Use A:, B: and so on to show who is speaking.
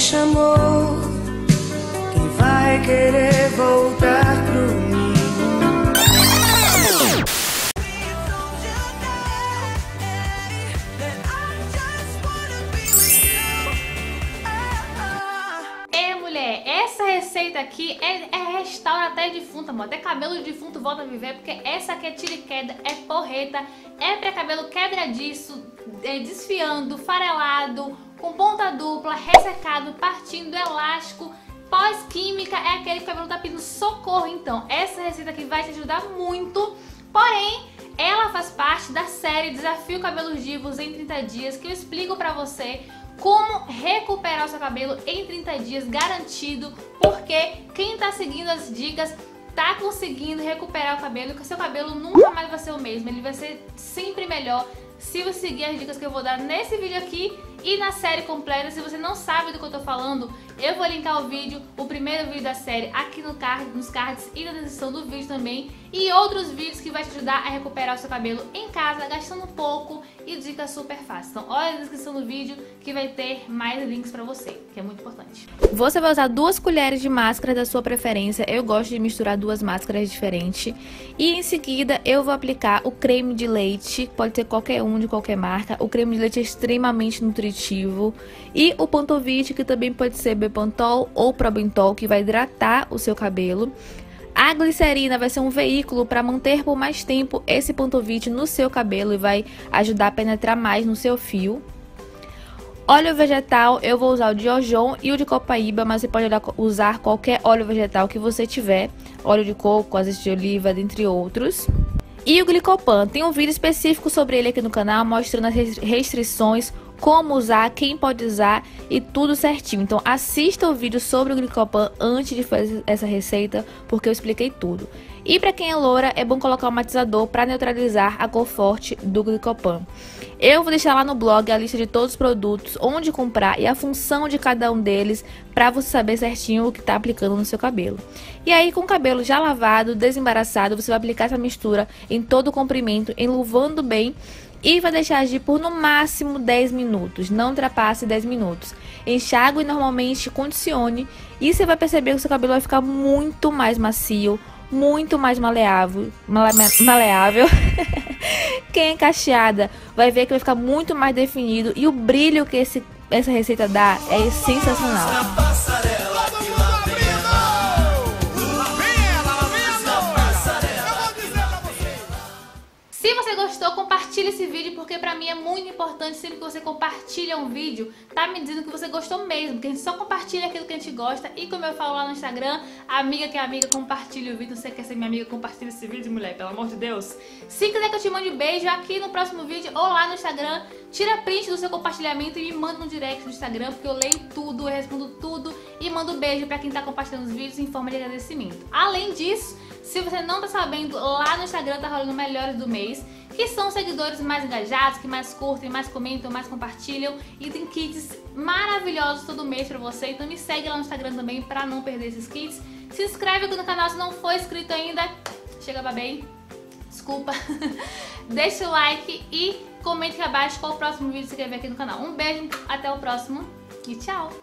A: chamou. Quem vai querer voltar pro?
B: É, mulher, essa receita aqui é, é restaura até defunto, amor. Até cabelo de defunto volta a viver, porque essa aqui é tira e queda, é porreta, é pra cabelo quebradiço, é, desfiando, farelado, com ponta dupla, ressecado, partindo, elástico, pós-química, é aquele cabelo tá pedindo socorro. Então, essa receita aqui vai te ajudar muito, porém, ela faz parte da série Desafio Cabelos Divos em 30 Dias, que eu explico pra você como recuperar o seu cabelo em 30 dias garantido, porque quem tá seguindo as dicas tá conseguindo recuperar o cabelo, que o seu cabelo nunca mais vai ser o mesmo, ele vai ser sempre melhor se você seguir as dicas que eu vou dar nesse vídeo aqui e na série completa. Se você não sabe do que eu tô falando, eu vou linkar o vídeo, o primeiro vídeo da série aqui no card, nos cards e na descrição do vídeo também. E outros vídeos que vai te ajudar a recuperar o seu cabelo em casa, gastando pouco e dicas super fáceis. Então olha na descrição do vídeo que vai ter mais links pra você, que é muito importante. Você vai usar duas colheres de máscara da sua preferência. Eu gosto de misturar duas máscaras diferentes. E em seguida eu vou aplicar o creme de leite, pode ser qualquer um de qualquer marca. O creme de leite é extremamente nutritivo. E o Pantovite, que também pode ser Bepantol ou Probentol, que vai hidratar o seu cabelo. A glicerina vai ser um veículo para manter por mais tempo esse Pantovite no seu cabelo e vai ajudar a penetrar mais no seu fio. Óleo vegetal, eu vou usar o de Ojon e o de Copaíba, mas você pode usar qualquer óleo vegetal que você tiver. Óleo de coco, azeite de oliva, dentre outros. E o Glicopan, tem um vídeo específico sobre ele aqui no canal, mostrando as restrições, como usar, quem pode usar e tudo certinho. Então assista o vídeo sobre o Glicopan antes de fazer essa receita, porque eu expliquei tudo. E para quem é loura, é bom colocar um matizador para neutralizar a cor forte do Glicopan. Eu vou deixar lá no blog a lista de todos os produtos, onde comprar e a função de cada um deles, para você saber certinho o que está aplicando no seu cabelo. E aí, com o cabelo já lavado, desembaraçado, você vai aplicar essa mistura em todo o comprimento, enluvando bem e vai deixar agir por no máximo 10 minutos, não ultrapasse 10 minutos. Enxague normalmente condicione e você vai perceber que o seu cabelo vai ficar muito mais macio, muito mais maleável, maleável. Quem é cacheada vai ver que vai ficar muito mais definido e o brilho que esse, essa receita dá é sensacional. Se você gostou, compartilhe esse vídeo, porque pra mim é muito importante sempre que você compartilha um vídeo, tá me dizendo que você gostou mesmo, porque a gente só compartilha aquilo que a gente gosta, e como eu falo lá no Instagram, amiga que é amiga, compartilha o vídeo, você quer ser minha amiga, compartilha esse vídeo, mulher, pelo amor de Deus. Se quiser que eu te mande beijo aqui no próximo vídeo, ou lá no Instagram, tira print do seu compartilhamento e me manda no direct do Instagram, porque eu leio tudo, eu respondo tudo, e mando beijo pra quem tá compartilhando os vídeos em forma de agradecimento. Além disso, se você não tá sabendo, lá no Instagram tá rolando Melhores do Mês, que são seguidores mais engajados, que mais curtem, mais comentam, mais compartilham e tem kits maravilhosos todo mês pra você. Então me segue lá no Instagram também pra não perder esses kits. Se inscreve aqui no canal se não for inscrito ainda. Chega babei. Desculpa. Deixa o like e comente aqui abaixo qual o próximo vídeo que você quer ver aqui no canal. Um beijo, até o próximo e tchau!